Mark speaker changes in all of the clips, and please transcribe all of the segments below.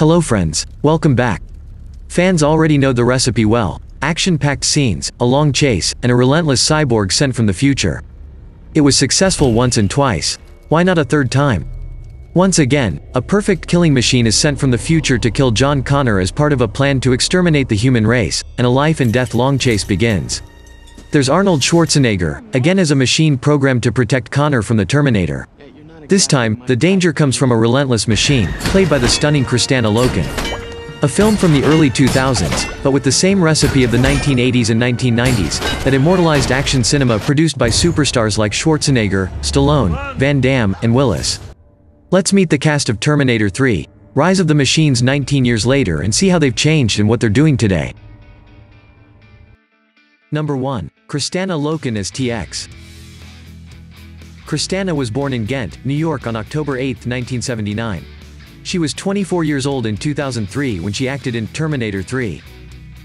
Speaker 1: Hello friends, welcome back. Fans already know the recipe well. Action-packed scenes, a long chase, and a relentless cyborg sent from the future. It was successful once and twice. Why not a third time? Once again, a perfect killing machine is sent from the future to kill John Connor as part of a plan to exterminate the human race, and a life and death long chase begins. There's Arnold Schwarzenegger, again as a machine programmed to protect Connor from the Terminator. This time, the danger comes from a relentless machine, played by the stunning Kristanna Loken. A film from the early 2000s, but with the same recipe of the 1980s and 1990s, that immortalized action cinema produced by superstars like Schwarzenegger, Stallone, Van Damme, and Willis. Let's meet the cast of Terminator 3, Rise of the Machines 19 years later and see how they've changed and what they're doing today. Number 1. Kristanna Loken as TX. Kristanna was born in Ghent, New York on October 8, 1979. She was 24 years old in 2003 when she acted in Terminator 3.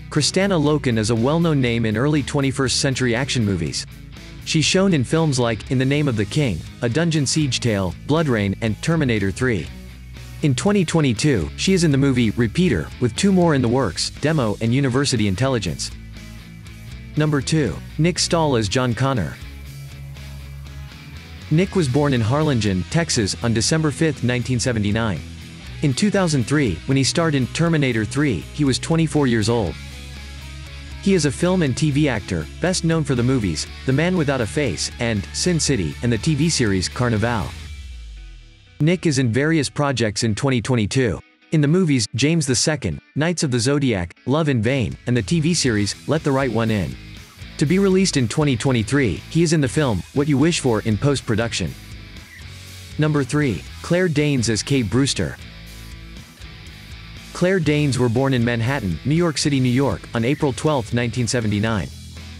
Speaker 1: Kristanna Loken is a well-known name in early 21st century action movies. She's shown in films like In the Name of the King, A Dungeon Siege Tale, BloodRayne, and Terminator 3. In 2022, she is in the movie Repeater, with two more in the works, Demo and University Intelligence. Number 2. Nick Stahl as John Connor. Nick was born in Harlingen, Texas, on December 5, 1979. In 2003, when he starred in Terminator 3, he was 24 years old. He is a film and TV actor, best known for the movies, The Man Without a Face, and Sin City, and the TV series Carnival. Nick is in various projects in 2022. In the movies, James II, Knights of the Zodiac, Love in Vain, and the TV series, Let the Right One In. To be released in 2023, he is in the film, What You Wish For in post-production. Number 3. Claire Danes as Kate Brewster. Claire Danes were born in Manhattan, New York City, New York, on April 12, 1979.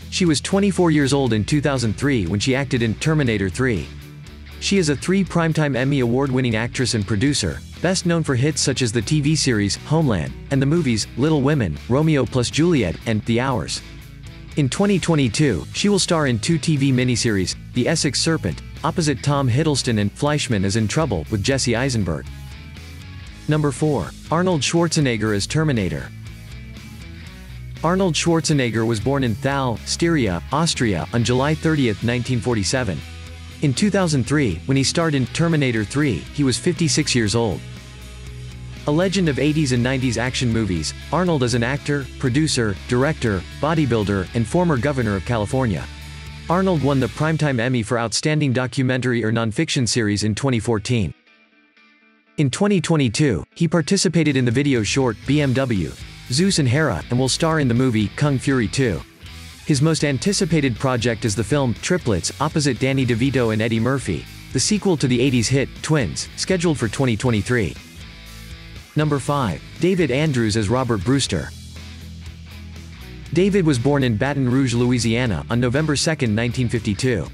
Speaker 1: She was 24 years old in 2003 when she acted in Terminator 3. She is a three Primetime Emmy Award-winning actress and producer, best known for hits such as the TV series, Homeland, and the movies, Little Women, Romeo plus Juliet, and The Hours. In 2022, she will star in two TV miniseries, The Essex Serpent, opposite Tom Hiddleston and Fleischman is in Trouble with Jesse Eisenberg. Number 4. Arnold Schwarzenegger as Terminator. Arnold Schwarzenegger was born in Thal, Styria, Austria, on July 30, 1947. In 2003, when he starred in Terminator 3, he was 56 years old. A legend of 80s and 90s action movies, Arnold is an actor, producer, director, bodybuilder, and former governor of California. Arnold won the Primetime Emmy for Outstanding Documentary or Nonfiction Series in 2014. In 2022, he participated in the video short BMW, Zeus and Hera, and will star in the movie Kung Fury 2. His most anticipated project is the film Triplets opposite Danny DeVito and Eddie Murphy, the sequel to the 80s hit Twins, scheduled for 2023. Number 5. David Andrews as Robert Brewster. David was born in Baton Rouge, Louisiana, on November 2, 1952.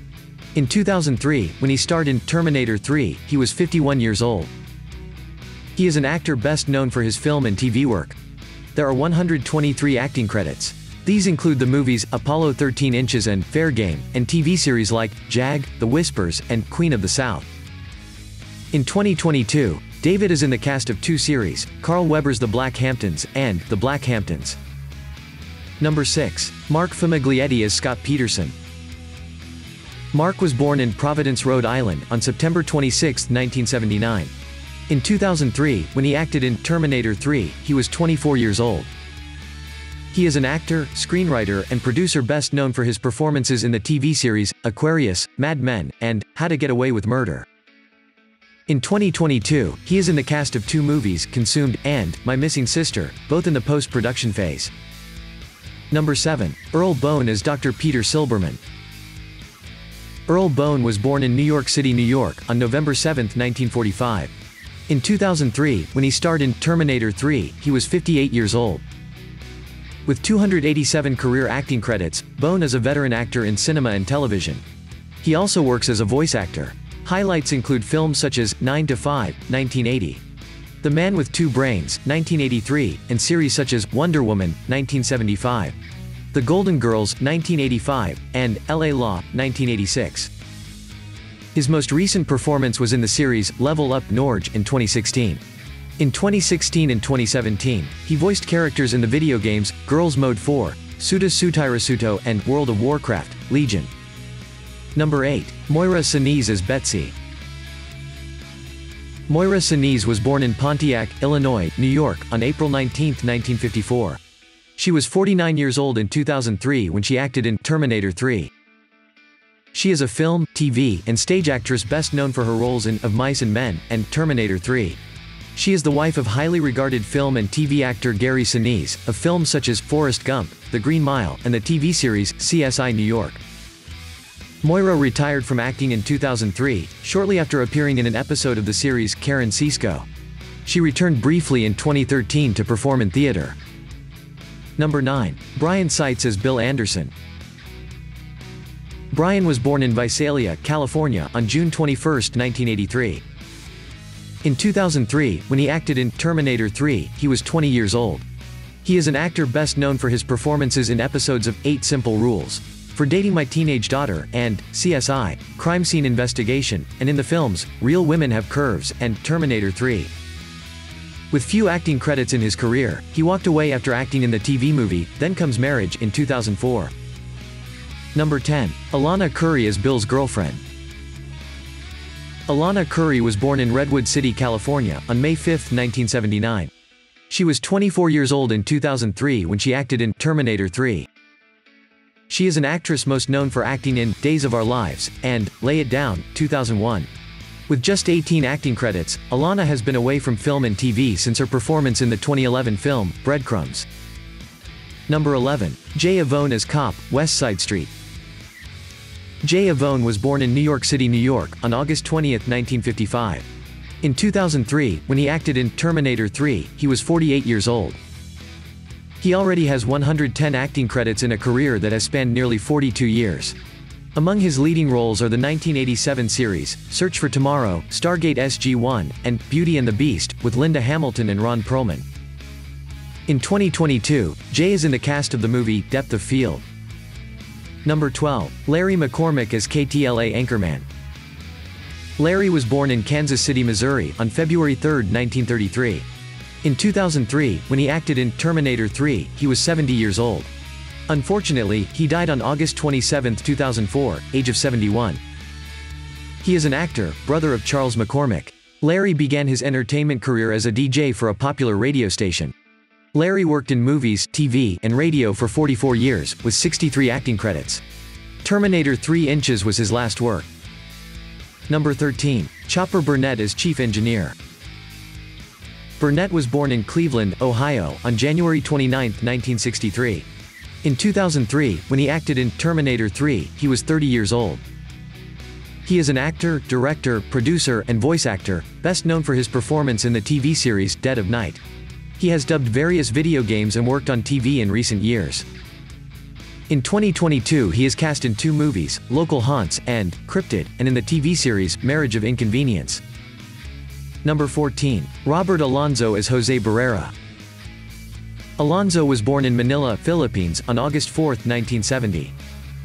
Speaker 1: In 2003, when he starred in Terminator 3, he was 51 years old. He is an actor best known for his film and TV work. There are 123 acting credits. These include the movies Apollo 13 Inches and Fair Game, and TV series like Jag, The Whispers, and Queen of the South. In 2022, David is in the cast of two series, Carl Weber's The Black Hamptons, and The Black Hamptons. Number 6. Mark Famiglietti as Scott Peterson. Mark was born in Providence, Rhode Island, on September 26, 1979. In 2003, when he acted in Terminator 3, he was 24 years old. He is an actor, screenwriter, and producer best known for his performances in the TV series, Aquarius, Mad Men, and How to Get Away with Murder. In 2022, he is in the cast of two movies, Consumed, and My Missing Sister, both in the post-production phase. Number 7. Earl Boen as Dr. Peter Silberman. Earl Boen was born in New York City, New York, on November 7, 1945. In 2003, when he starred in Terminator 3, he was 58 years old. With 287 career acting credits, Boen is a veteran actor in cinema and television. He also works as a voice actor. Highlights include films such as 9 to 5, 1980. The Man with Two Brains, 1983, and series such as Wonder Woman, 1975. The Golden Girls, 1985, and L.A. Law, 1986. His most recent performance was in the series Level Up Norge in 2016. In 2016 and 2017, he voiced characters in the video games, Girls Mode 4, Suda Sutirasuto and World of Warcraft, Legion. Number 8. Moira Sinise as Betsy. Moira Sinise was born in Pontiac, Illinois, New York, on April 19, 1954. She was 49 years old in 2003 when she acted in Terminator 3. She is a film, TV, and stage actress best known for her roles in Of Mice and Men and Terminator 3. She is the wife of highly regarded film and TV actor Gary Sinise, of films such as Forrest Gump, The Green Mile, and the TV series CSI New York. Moira retired from acting in 2003, shortly after appearing in an episode of the series Karen Sisco. She returned briefly in 2013 to perform in theater. Number 9. Brian Sites as Bill Anderson. Brian was born in Visalia, California, on June 21, 1983. In 2003, when he acted in Terminator 3, he was 20 years old. He is an actor best known for his performances in episodes of 8 Simple Rules, For Dating My Teenage Daughter, and CSI, Crime Scene Investigation, and in the films, Real Women Have Curves, and Terminator 3. With few acting credits in his career, he walked away after acting in the TV movie, Then Comes Marriage, in 2004. Number 10. Alana Curry as Bill's girlfriend. Alana Curry was born in Redwood City, California, on May 5, 1979. She was 24 years old in 2003 when she acted in Terminator 3. She is an actress most known for acting in Days of Our Lives and Lay It Down, 2001. With just 18 acting credits, Alana has been away from film and TV since her performance in the 2011 film, Breadcrumbs. Number 11. Jay Acovone as Cop, West Side Street. Jay Acovone was born in New York City, New York, on August 20, 1955. In 2003, when he acted in Terminator 3, he was 48 years old. He already has 110 acting credits in a career that has spanned nearly 42 years. Among his leading roles are the 1987 series, Search for Tomorrow, Stargate SG-1, and Beauty and the Beast, with Linda Hamilton and Ron Perlman. In 2022, Jay is in the cast of the movie, Depth of Field. Number 12. Larry McCormick as KTLA anchorman. Larry was born in Kansas City, Missouri, on February 3, 1933. In 2003, when he acted in Terminator 3, he was 70 years old. Unfortunately, he died on August 27, 2004, age of 71. He is an actor, brother of Charles McCormick. Larry began his entertainment career as a DJ for a popular radio station. Larry worked in movies, TV, and radio for 44 years, with 63 acting credits. Terminator 3 Inches was his last work. Number 13. Chopper Bernet as Chief Engineer. Bernet was born in Cleveland, Ohio, on January 29, 1963. In 2003, when he acted in Terminator 3, he was 30 years old. He is an actor, director, producer, and voice actor, best known for his performance in the TV series Dead of Night. He has dubbed various video games and worked on TV in recent years. In 2022 he is cast in two movies, Local Haunts and Cryptid, and in the TV series Marriage of Inconvenience. Number 14. Robert Alonzo as Jose Barrera. Alonzo was born in Manila, Philippines, on August 4, 1970.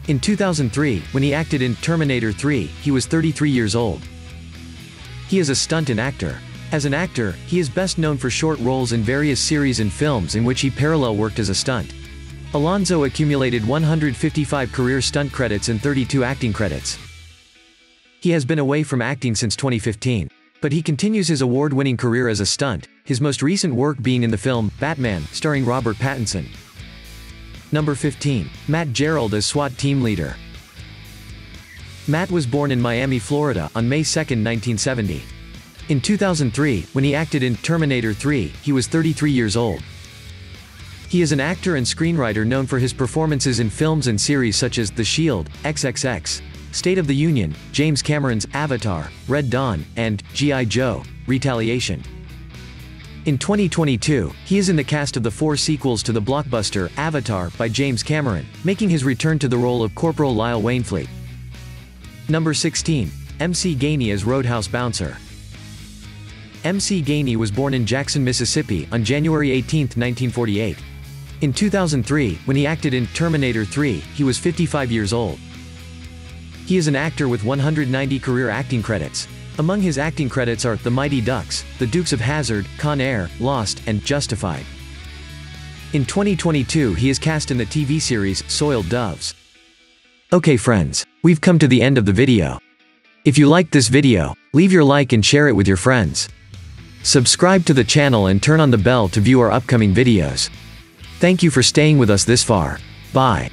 Speaker 1: In 2003, when he acted in Terminator 3, he was 33 years old. He is a stunt and actor. As an actor, he is best known for short roles in various series and films in which he parallel worked as a stunt. Alonzo accumulated 155 career stunt credits and 32 acting credits. He has been away from acting since 2015. But he continues his award-winning career as a stunt, his most recent work being in the film, Batman, starring Robert Pattinson. Number 15. Matt Gerald as SWAT team leader. Matt was born in Miami, Florida, on May 2, 1970. In 2003, when he acted in Terminator 3, he was 33 years old. He is an actor and screenwriter known for his performances in films and series such as The Shield, XXX, State of the Union, James Cameron's Avatar, Red Dawn, and G.I. Joe, Retaliation. In 2022, he is in the cast of the four sequels to the blockbuster Avatar by James Cameron, making his return to the role of Corporal Lyle Wainfleet. Number 16. MC Gainey as Roadhouse Bouncer. MC Gainey was born in Jackson, Mississippi, on January 18, 1948. In 2003, when he acted in Terminator 3, he was 55 years old. He is an actor with 190 career acting credits. Among his acting credits are The Mighty Ducks, The Dukes of Hazzard, Con Air, Lost, and Justified. In 2022 he is cast in the TV series, Soiled Doves. Okay friends, we've come to the end of the video. If you liked this video, leave your like and share it with your friends. Subscribe to the channel and turn on the bell to view our upcoming videos. Thank you for staying with us this far. Bye.